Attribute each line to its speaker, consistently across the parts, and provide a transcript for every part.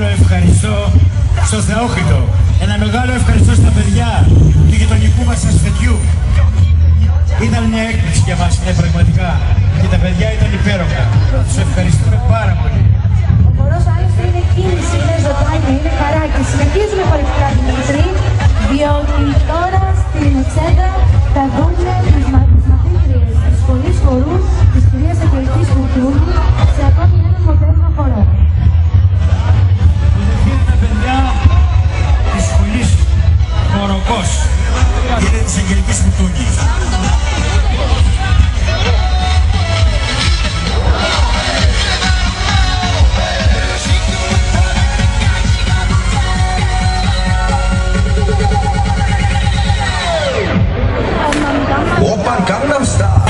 Speaker 1: ευχαριστώ στο Θεόχητο. Ένα μεγάλο ευχαριστώ στα παιδιά του γειτονικού μας ασθετιού. Ήταν μια έκπληξη για μας, ναι, πραγματικά. Και τα παιδιά ήταν υπέροχα. Τους ευχαριστούμε πάρα πολύ.
Speaker 2: Ο χορός άλλωστε είναι κίνηση, είναι ζωντάνια, είναι χαρά και συνεχίζουμε χορευτικά Δημήτρη, διότι τώρα στην εξέδρα θα δούμε τις
Speaker 3: Oppa
Speaker 2: Gangnam Style.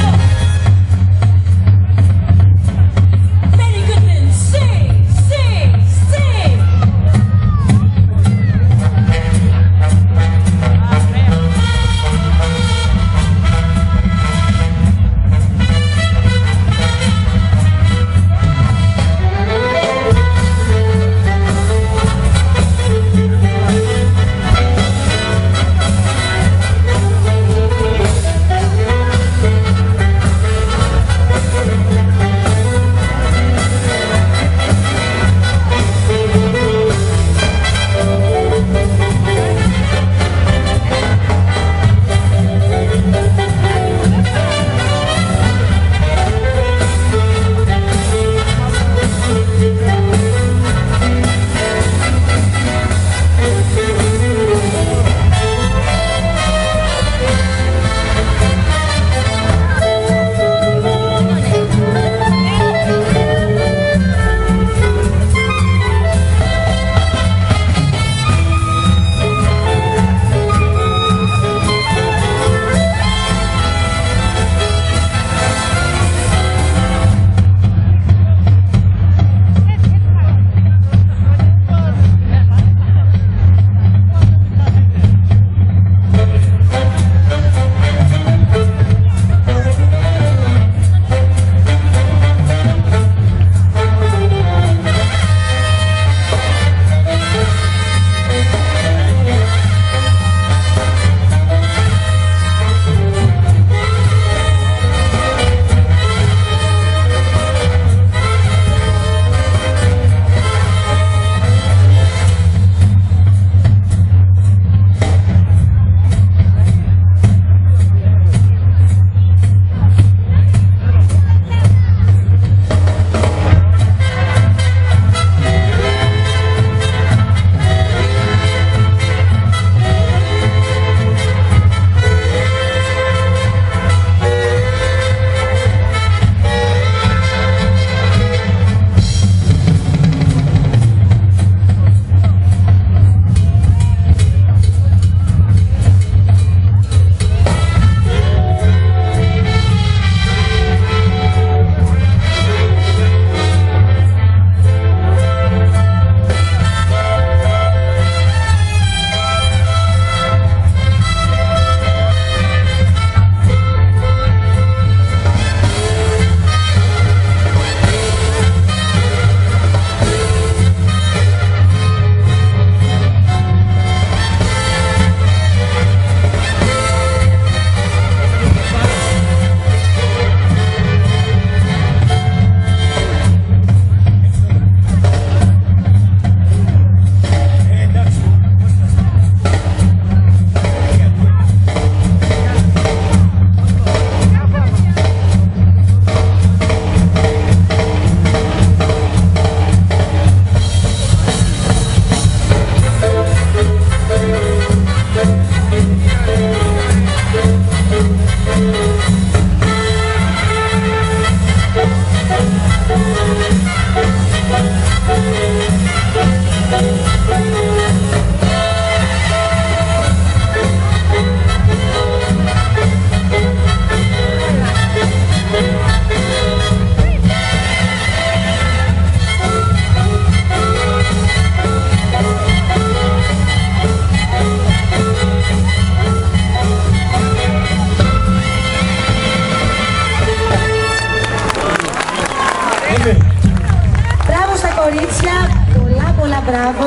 Speaker 2: Κορίτσια, πολλά πολλά μπράβο.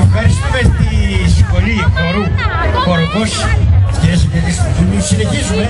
Speaker 1: Ευχαριστούμε τη σχολή χορού Χοροκός κυρίες και κύριοι συνεχίζουμε